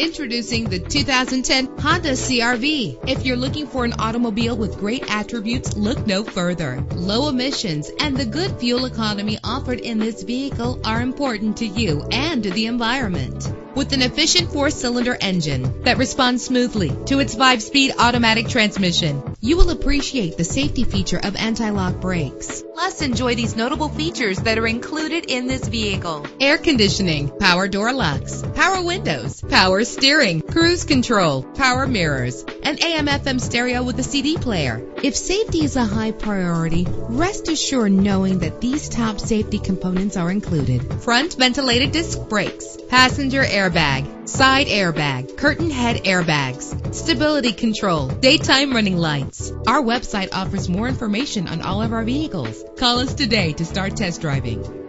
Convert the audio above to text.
Introducing the 2010 Honda CRV. If you're looking for an automobile with great attributes, look no further. Low emissions and the good fuel economy offered in this vehicle are important to you and to the environment. With an efficient four-cylinder engine that responds smoothly to its five-speed automatic transmission, you will appreciate the safety feature of anti-lock brakes. Plus, enjoy these notable features that are included in this vehicle. Air conditioning, power door locks, power windows, power steering, cruise control, power mirrors, an AM FM stereo with a CD player. If safety is a high priority, rest assured knowing that these top safety components are included. Front ventilated disc brakes, passenger airbag, side airbag, curtain head airbags, stability control, daytime running lights. Our website offers more information on all of our vehicles. Call us today to start test driving.